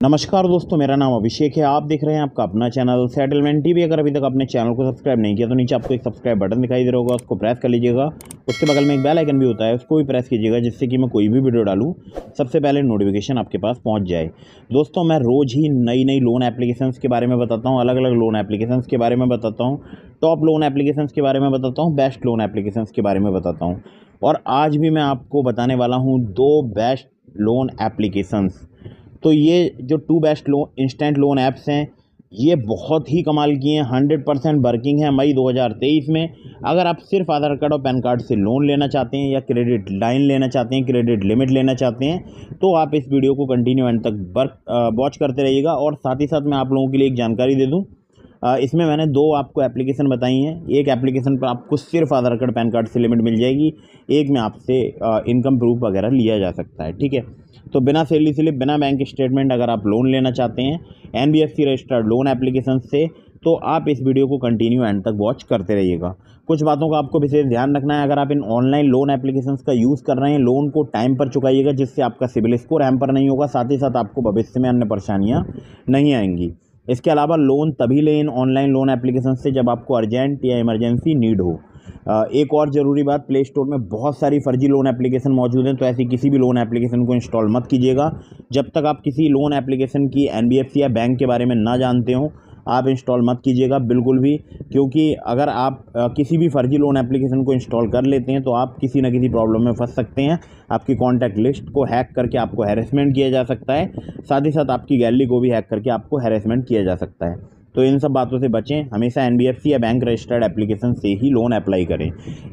नमस्कार दोस्तों, मेरा नाम अभिषेक है। आप देख रहे हैं आपका अपना चैनल सेटलमेंट टीवी अगर अभी तक अपने चैनल को सब्सक्राइब नहीं किया तो नीचे आपको एक सब्सक्राइब बटन दिखाई दे रहा होगा, उसको प्रेस कर लीजिएगा। उसके बगल में एक बेल आइकन भी होता है, उसको भी प्रेस कीजिएगा, जिससे कि मैं कोई भी वीडियो डालूँ, सबसे पहले नोटिफिकेशन आपके पास पहुँच जाए। दोस्तों, मैं रोज़ ही नई नई लोन एप्लीकेशन के बारे में बताता हूँ अलग अलग लोन एप्लीकेशन के बारे में बताता हूँ टॉप लोन एप्लीकेशन के बारे में बताता हूँ बेस्ट लोन एप्लीकेशन के बारे में बताता हूँ। और आज भी मैं आपको बताने वाला हूँ दो बेस्ट लोन एप्लीकेशंस तो ये जो two best loan instant loan apps हैं, ये बहुत ही कमाल की हैं हंड्रेड परसेंट वर्किंग है मई 2023 में। अगर आप सिर्फ़ आधार कार्ड और पैन कार्ड से लोन लेना चाहते हैं या क्रेडिट लाइन लेना चाहते हैं क्रेडिट लिमिट लेना चाहते हैं तो आप इस वीडियो को कंटिन्यू एंड तक वर्क वॉच करते रहिएगा और साथ ही साथ मैं आप लोगों के लिए एक जानकारी दे दूँ। इसमें मैंने दो आपको एप्लीकेशन बताई हैं। एक एप्लीकेशन पर आपको सिर्फ़ आधार कार्ड, पैन कार्ड से लिमिट मिल जाएगी। एक में आपसे इनकम प्रूफ वगैरह लिया जा सकता है, ठीक है? तो बिना सैलरी स्लिप बिना बैंक स्टेटमेंट अगर आप लोन लेना चाहते हैं N B F C registered loan application से तो आप इस वीडियो को कंटिन्यू एंड तक वॉच करते रहिएगा। कुछ बातों का आपको विशेष ध्यान रखना है। अगर आप इन ऑनलाइन लोन एप्लीकेशंस का यूज़ कर रहे हैं लोन को टाइम पर चुकाइएगा, जिससे आपका सिविल स्कोर पर नहीं होगा, साथ ही साथ आपको भविष्य में अन्य परेशानियाँ नहीं आएँगी। इसके अलावा लोन तभी लें ऑनलाइन लोन एप्लीकेशन से जब आपको अर्जेंट या इमरजेंसी नीड हो। एक और ज़रूरी बात, प्ले स्टोर में बहुत सारी फर्जी लोन एप्लीकेशन मौजूद हैं तो ऐसी किसी भी लोन एप्लीकेशन को इंस्टॉल मत कीजिएगा। जब तक आप किसी लोन एप्लीकेशन की एनबीएफसी या बैंक के बारे में ना जानते हो आप इंस्टॉल मत कीजिएगा, बिल्कुल भी, क्योंकि अगर आप किसी भी फर्जी लोन एप्लीकेशन को इंस्टॉल कर लेते हैं तो आप किसी न किसी प्रॉब्लम में फंस सकते हैं। आपकी कॉन्टैक्ट लिस्ट को हैक करके आपको हैरेसमेंट किया जा सकता है, साथ ही साथ आपकी गैलरी को भी हैक करके आपको हैरेसमेंट किया जा सकता है। तो इन सब बातों से बचें। हमेशा एनबीएफसी या बैंक रजिस्टर्ड एप्लीकेशन से ही लोन अप्लाई करें।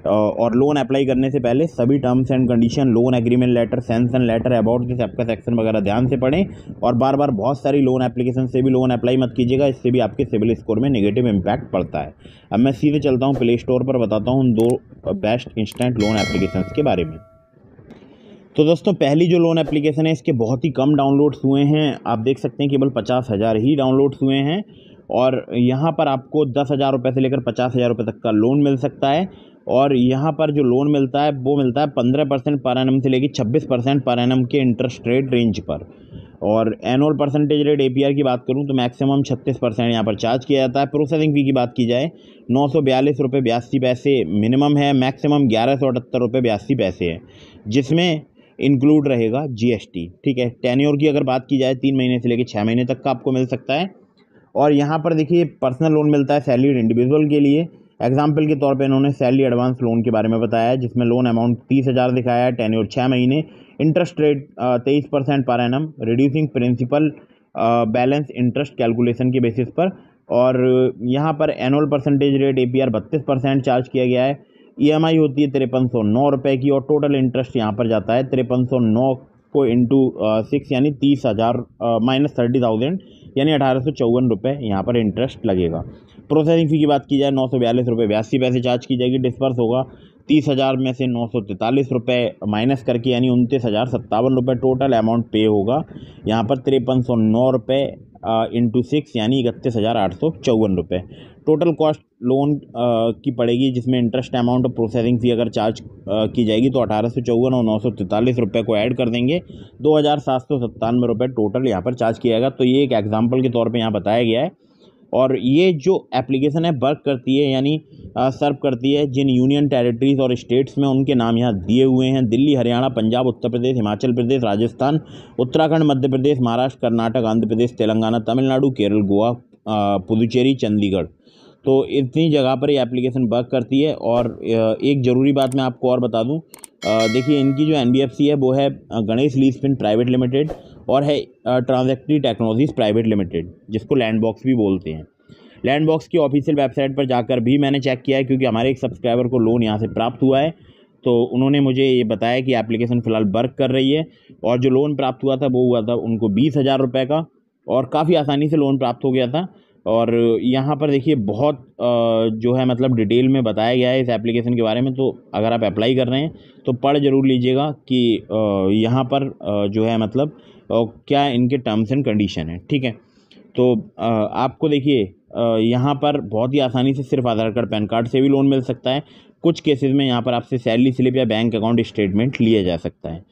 और लोन अप्लाई करने से पहले सभी terms and condition loan agreement letter sanction letter about this आपका सेक्शन वगैरह ध्यान से पढ़ें। और बार बार बहुत सारी लोन एप्लीकेशन से भी लोन अप्लाई मत कीजिएगा, इससे भी आपके सिविल स्कोर में निगेटिव इम्पैक्ट पड़ता है। अब मैं सीधे चलता हूँ प्ले स्टोर पर बताता हूँ उन दो बेस्ट इंस्टेंट लोन एप्लीकेशन के बारे में। तो दोस्तों, पहली जो लोन एप्लीकेशन है, इसके बहुत ही कम डाउनलोड्स हुए हैं। आप देख सकते हैं केवल पचास हज़ार ही डाउनलोड्स हुए हैं। और यहाँ पर आपको दस हज़ार रुपये से लेकर पचास हज़ार रुपये तक का लोन मिल सकता है और यहाँ पर जो लोन मिलता है, वो मिलता है पंद्रह परसेंट पर एनम से लेकर छब्बीस परसेंट पर एनम के इंटरेस्ट रेट रेंज पर। और एनुअल परसेंटेज रेट एपीआर की बात करूँ तो मैक्सिमम छत्तीस परसेंट यहाँ पर चार्ज किया जाता है। प्रोसेसिंग फ़ी की बात की जाए, नौ सौ बयालीस रुपये बयासी पैसे मिनिमम है मैक्सिमम ग्यारह सौ अठहत्तर रुपये बयासी पैसे है, जिसमें इंक्लूड रहेगा जीएसटी ठीक है टेन्योर की अगर बात की जाए, तीन महीने से लेकर छः महीने तक का आपको मिल सकता है। और यहाँ पर देखिए पर्सनल लोन मिलता है सैलरीड इंडिविजुअल के लिए। एग्ज़ाम्पल के तौर पे इन्होंने सैलरी एडवांस लोन के बारे में बताया है, जिसमें लोन अमाउंट तीस हज़ार दिखाया है टेन और छः महीने इंटरेस्ट रेट तेईस परसेंट पर annum reducing principal balance interest calculation के बेसिस पर। और यहाँ पर annual percentage rate A P R बत्तीस परसेंट चार्ज किया गया है। ई एम आई होती है तिरपन सौ नौ रुपये की और टोटल इंटरेस्ट यहाँ पर जाता है तिरपन सौ नौ को इंटू सिक्स यानी तीस हज़ार माइनस थर्टी थाउज़ेंड यानी अठारह सौ चौवन रुपये यहाँ पर इंटरेस्ट लगेगा। प्रोसेसिंग फ़ी की बात की जाए, नौ सौ बयालीस रुपये बयासी पैसे चार्ज की जाएगी डिस्पर्स होगा। तीस हज़ार में से नौ सौ तैंतालीस रुपये माइनस करके, यानी उनतीस हज़ार सत्तावन रुपये टोटल अमाउंट पे होगा। यहाँ पर तिरपन सौ नौ रुपये इंटू सिक्स यानी इकतीस हज़ार आठ सौ चौवन रुपये टोटल कॉस्ट लोन की पड़ेगी जिसमें इंटरेस्ट अमाउंट और प्रोसेसिंग फ़ी अगर चार्ज की जाएगी तो अठारह सौ चौवन और नौ सौ तैंतालीस रुपये को ऐड कर देंगे। दो हज़ार सात सौ सत्तानवे रुपये टोटल यहाँ पर चार्ज किया जाएगा तो ये एक एग्ज़ाम्पल के तौर पर यहाँ बताया गया है। और ये जो एप्लीकेशन है वर्क करती है, यानी सर्व करती है जिन यूनियन टेरिटरीज़ और स्टेट्स में उनके नाम यहाँ दिए हुए हैं। दिल्ली, हरियाणा, पंजाब, उत्तर प्रदेश, हिमाचल प्रदेश, राजस्थान, उत्तराखंड, मध्य प्रदेश, महाराष्ट्र, कर्नाटक, आंध्र प्रदेश, तेलंगाना, तमिलनाडु, केरल, गोवा पुदुचेरी, चंडीगढ़। तो इतनी जगह पर ये एप्लीकेशन वर्क करती है और एक ज़रूरी बात मैं आपको और बता दूँ। देखिए, इनकी जो एनबीएफसी है, वो है गणेश लीज प्राइवेट लिमिटेड। और है ट्रांजेक्टरी टेक्नोलॉजीज़ प्राइवेट लिमिटेड जिसको लैंड बॉक्स भी बोलते हैं। लैंड बॉक्स की ऑफिशियल वेबसाइट पर जाकर भी मैंने चेक किया है, क्योंकि हमारे एक सब्सक्राइबर को लोन यहाँ से प्राप्त हुआ है। तो उन्होंने मुझे ये बताया कि एप्लीकेशन फ़िलहाल वर्क कर रही है, और जो लोन प्राप्त हुआ था, वो हुआ था उनको बीस हज़ार रुपये का, और काफ़ी आसानी से लोन प्राप्त हो गया था। और यहाँ पर देखिए, बहुत जो है मतलब डिटेल में बताया गया है इस एप्लीकेशन के बारे में तो अगर आप अप्लाई कर रहे हैं तो पढ़ ज़रूर लीजिएगा कि यहाँ पर जो है मतलब क्या इनके टर्म्स एंड कंडीशन है, ठीक है? तो आपको देखिए यहाँ पर बहुत ही आसानी से सिर्फ़ आधार कार्ड, पैन कार्ड से भी लोन मिल सकता है। कुछ केसेस में यहाँ पर आपसे सैलरी स्लिप या बैंक अकाउंट स्टेटमेंट लिया जा सकता है।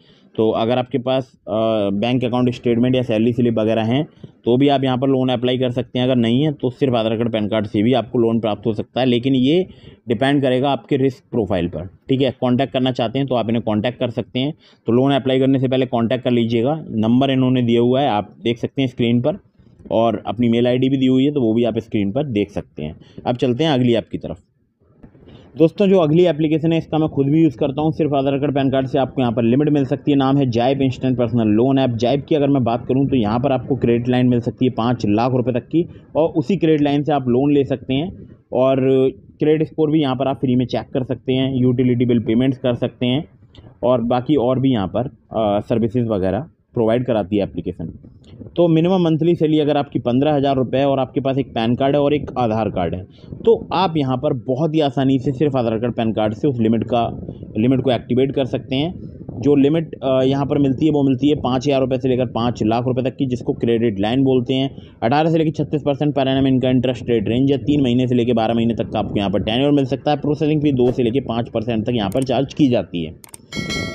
तो अगर आपके पास बैंक अकाउंट स्टेटमेंट या सैलरी स्लिप वगैरह हैं तो भी आप यहाँ पर लोन अप्लाई कर सकते हैं। अगर नहीं है तो सिर्फ़ आधार कार्ड, पैन कार्ड से भी आपको लोन प्राप्त हो सकता है, लेकिन ये डिपेंड करेगा आपके रिस्क प्रोफ़ाइल पर। ठीक है? कांटेक्ट करना चाहते हैं तो आप इन्हें कांटेक्ट कर सकते हैं। तो लोन अप्लाई करने से पहले कांटेक्ट कर लीजिएगा। नंबर इन्होंने दिया हुआ है, आप देख सकते हैं स्क्रीन पर, और अपनी मेल आईडी भी दी हुई है तो वो भी आप स्क्रीन पर देख सकते हैं। अब चलते हैं अगली ऐप की तरफ़। दोस्तों, जो अगली एप्लीकेशन है, इसका मैं खुद भी यूज़ करता हूँ। सिर्फ़ आधार कार्ड, पैन कार्ड से आपको यहाँ पर लिमिट मिल सकती है। नाम है जाइब इंस्टेंट पर्सनल लोन ऐप जाइब की अगर मैं बात करूँ तो यहाँ पर आपको क्रेडिट लाइन मिल सकती है पाँच लाख रुपये तक की और उसी क्रेडिट लाइन से आप लोन ले सकते हैं। और क्रेडिट स्कोर भी यहाँ पर आप फ्री में चेक कर सकते हैं। यूटिलिटी बिल पेमेंट्स कर सकते हैं। और बाकी और भी यहाँ पर सर्विसेज़ वगैरह। प्रोवाइड कराती है एप्लीकेशन। तो मिनिमम मंथली सैलरी अगर आपकी पंद्रह हज़ार रुपये और आपके पास एक पैन कार्ड है और एक आधार कार्ड है तो आप यहाँ पर बहुत ही आसानी से सिर्फ़ आधार कार्ड, पैन कार्ड से उस लिमिट का, लिमिट को एक्टिवेट कर सकते हैं। जो लिमिट यहाँ पर मिलती है, वो मिलती है पाँच हज़ार रुपये से लेकर पाँच लाख रुपये तक की, जिसको क्रेडिट लाइन बोलते हैं। अठारह से लेकर छत्तीस परसेंट पर एनम इनका इंटरेस्ट रेट रेंज है। तीन महीने से लेकर बारह महीने तक का आपको यहाँ पर टेन्योर मिल सकता है। प्रोसेसिंग फ़ी दो से लेकर पाँच परसेंट तक यहाँ पर चार्ज की जाती है।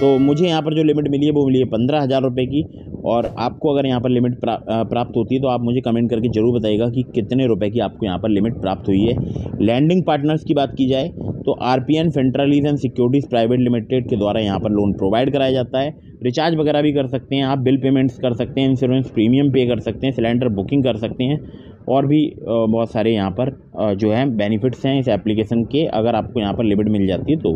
तो मुझे यहाँ पर जो लिमिट मिली है वो मिली है पंद्रह हज़ार रुपये की। और आपको अगर यहाँ पर लिमिट प्रा, प्राप्त होती है तो आप मुझे कमेंट करके ज़रूर बताइएगा कि कितने रुपए की आपको यहाँ पर लिमिट प्राप्त हुई है। लैंडिंग पार्टनर्स की बात की जाए तो R P N and securities private limited के द्वारा यहाँ पर लोन प्रोवाइड कराया जाता है। रिचार्ज वगैरह भी कर सकते हैं, आप बिल पेमेंट्स कर सकते हैं इंश्योरेंस प्रीमियम पे कर सकते हैं सिलेंडर बुकिंग कर सकते हैं, और भी बहुत सारे यहाँ पर जो है बेनिफिट्स हैं इस एप्लीकेशन के, अगर आपको यहाँ पर लिमिट मिल जाती है तो।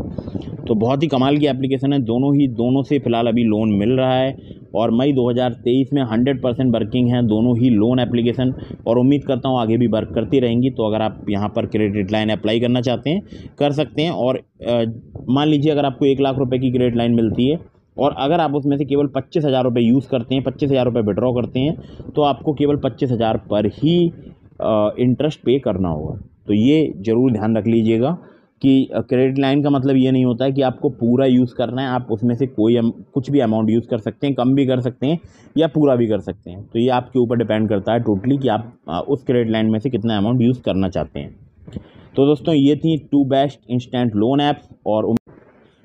तो बहुत ही कमाल की एप्लीकेशन है, दोनों ही, दोनों से फ़िलहाल अभी लोन मिल रहा है, और मई 2023 में 100 परसेंट वर्किंग है, दोनों ही लोन एप्लीकेशन और उम्मीद करता हूँ आगे भी वर्क करती रहेंगी तो अगर आप यहाँ पर क्रेडिट लाइन अप्लाई करना चाहते हैं, कर सकते हैं, और मान लीजिए अगर आपको एक लाख रुपये की क्रेडिट लाइन मिलती है और अगर आप उसमें से केवल पच्चीस हज़ार रुपये यूज़ करते हैं, पच्चीस हज़ार रुपये विड्रॉ करते हैं तो आपको केवल पच्चीस हज़ार पर ही इंटरेस्ट पे करना होगा। तो ये ज़रूर ध्यान रख लीजिएगा कि क्रेडिट लाइन का मतलब ये नहीं होता है कि आपको पूरा यूज़ करना है, आप उसमें से कोई कुछ भी अमाउंट यूज़ कर सकते हैं, कम भी कर सकते हैं या पूरा भी कर सकते हैं। तो ये आपके ऊपर डिपेंड करता है टोटली कि आप उस क्रेडिट लाइन में से कितना अमाउंट यूज़ करना चाहते हैं। तो दोस्तों, ये थी two best instant loan apps और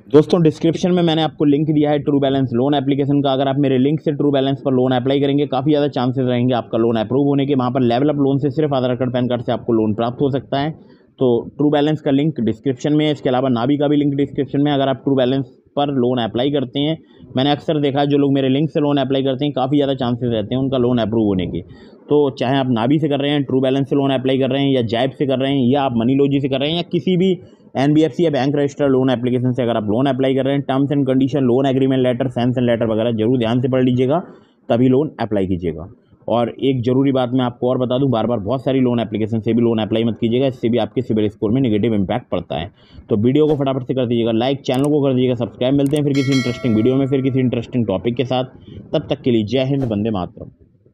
दोस्तों डिस्क्रिप्शन में मैंने आपको लिंक दिया है ट्रू बैलेंस लोन एप्लीकेशन का। अगर आप मेरे लिंक से ट्रू बैलेंस पर लोन अप्लाई करेंगे, काफ़ी ज़्यादा चांसेस रहेंगे आपका लोन अप्रूव होने के। वहाँ पर लेवल अप लोन से सिर्फ़ आधार कार्ड, पैन कार्ड से आपको लोन प्राप्त हो सकता है। तो ट्रू बैलेंस का लिंक डिस्क्रिप्शन में है। इसके अलावा नाभी का भी लिंक डिस्क्रिप्शन में अगर आप ट्रू बैलेंस पर लोन अप्लाई करते हैं, मैंने अक्सर देखा जो लोग मेरे लिंक से लोन अप्लाई करते हैं, काफ़ी ज़्यादा चांसेस रहते हैं उनका लोन अप्रूव होने के। तो चाहे आप नाभी से कर रहे हैं ट्रू बैलेंस से लोन अप्लाई कर रहे हैं, या जैब से कर रहे हैं, या आप मनी लॉजी से कर रहे हैं, या किसी भी एनबीएफसी या बैंक रजिस्टर लोन एप्लीकेशन से अगर आप लोन अप्लाई कर रहे हैं terms and condition loan agreement letter sanction letter वगैरह, ज़रूर ध्यान से पढ़ लीजिएगा, तभी लोन अप्लाई कीजिएगा। और एक ज़रूरी बात मैं आपको और बता दूँ बार बार बहुत सारी लोन एप्लीकेशन से भी लोन अप्लाई मत कीजिएगा, इससे भी आपके सिविल स्कोर में नेगेटिव इंपैक्ट पड़ता है। तो वीडियो को फटाफट से कर दीजिएगा लाइक चैनल को कर दीजिएगा सब्सक्राइब मिलते हैं फिर किसी इंटरेस्टिंग वीडियो में, फिर किसी इंटरेस्टिंग टॉपिक के साथ। तब तक के लिए जय हिंद बंदे मातरम।